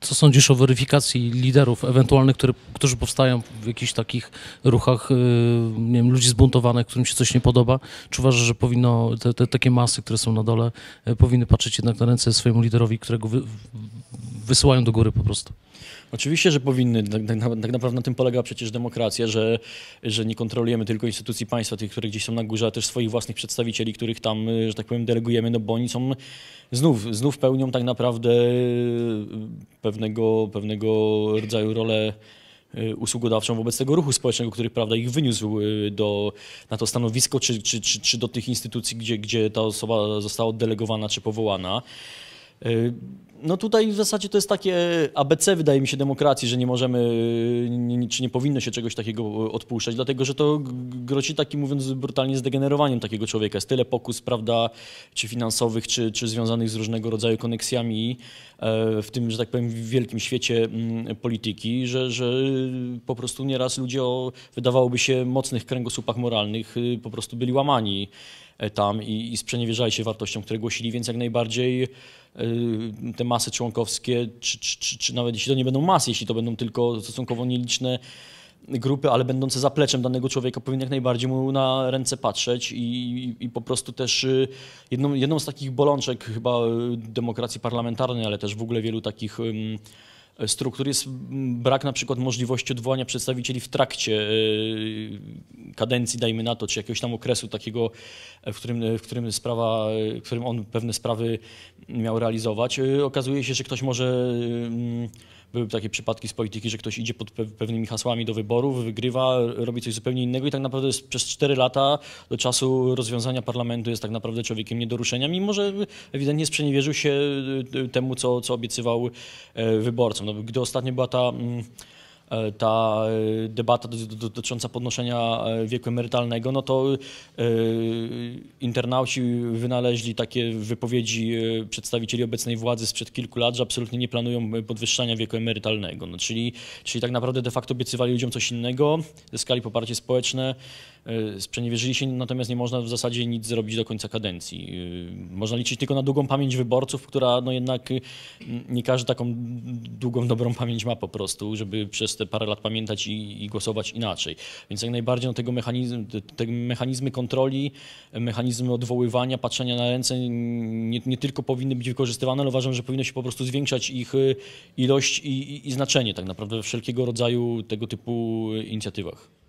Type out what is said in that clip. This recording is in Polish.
Co sądzisz o weryfikacji liderów ewentualnych, które, którzy powstają w jakichś takich ruchach, y, nie wiem, ludzi zbuntowanych, którym się coś nie podoba? Czy uważasz, że powinno te, te takie masy, które są na dole, y, powinny patrzeć jednak na ręce swojemu liderowi, którego wy, wysyłają do góry po prostu? Oczywiście, że powinny. Tak, tak, tak naprawdę na tym polega przecież demokracja, że, że nie kontrolujemy tylko instytucji państwa, tych, które gdzieś są na górze, ale też swoich własnych przedstawicieli, których tam, y, że tak powiem, delegujemy, no bo oni są znów, znów pełnią tak naprawdę y, pewnego, pewnego rodzaju rolę y, usługodawczą wobec tego ruchu społecznego, który prawda, ich wyniósł do, na to stanowisko, czy, czy, czy, czy do tych instytucji, gdzie, gdzie ta osoba została oddelegowana czy powołana. Y, No tutaj w zasadzie to jest takie ABC, wydaje mi się, demokracji, że nie możemy, y, czy nie powinno się czegoś takiego odpuszczać, dlatego że to g- grozi takim, mówiąc brutalnie, zdegenerowaniem takiego człowieka. Jest tyle pokus, prawda, czy finansowych, czy, czy związanych z różnego rodzaju koneksjami w tym, że tak powiem, wielkim świecie mm, polityki, że, że po prostu nieraz ludzie o, wydawałoby się, mocnych kręgosłupach moralnych y, po prostu byli łamani e, tam i, i sprzeniewierzali się wartościom, które głosili, więc jak najbardziej y, te masy członkowskie, czy, czy, czy, czy nawet jeśli to nie będą masy, jeśli to będą tylko stosunkowo nieliczne grupy, ale będące zapleczem danego człowieka, powinny jak najbardziej mu na ręce patrzeć i, i, i po prostu też y, jedną, jedną z takich bolączek chyba y, demokracji parlamentarnej, ale też w ogóle wielu takich struktur jest mm, brak na przykład możliwości odwołania przedstawicieli w trakcie y, kadencji, dajmy na to, czy jakiegoś tam okresu takiego, w którym, w którym sprawa, w którym on pewne sprawy miał realizować. Okazuje się, że ktoś może mm, były takie przypadki z polityki, że ktoś idzie pod pe- pewnymi hasłami do wyborów, wygrywa, robi coś zupełnie innego i tak naprawdę przez 4 lata do czasu rozwiązania parlamentu jest tak naprawdę człowiekiem nie do ruszenia, mimo że ewidentnie sprzeniewierzył się temu, co, co obiecywał e, wyborcom. No, gdy ostatnio była ta mm, e, ta e, debata do- do- dotycząca podnoszenia e, wieku emerytalnego, no to e, internauci wynaleźli takie wypowiedzi e, przedstawicieli obecnej władzy sprzed kilku lat, że absolutnie nie planują e, podwyższania wieku emerytalnego. No, czyli, czyli tak naprawdę de facto obiecywali ludziom coś innego, zyskali poparcie społeczne, e, sprzeniewierzyli się, natomiast nie można w zasadzie nic zrobić do końca kadencji. E, Można liczyć tylko na długą pamięć wyborców, która no jednak e, nie każdy taką długą, dobrą pamięć ma po prostu, żeby przez te parę lat pamiętać i, i głosować inaczej. Więc jak najbardziej no, tego mechanizm, te, te mechanizmy kontroli, mechanizmy odwoływania, patrzenia na ręce nie, nie tylko powinny być wykorzystywane, ale uważam, że powinno się po prostu zwiększać ich y, ilość i, i, i znaczenie tak naprawdę we wszelkiego rodzaju tego typu inicjatywach.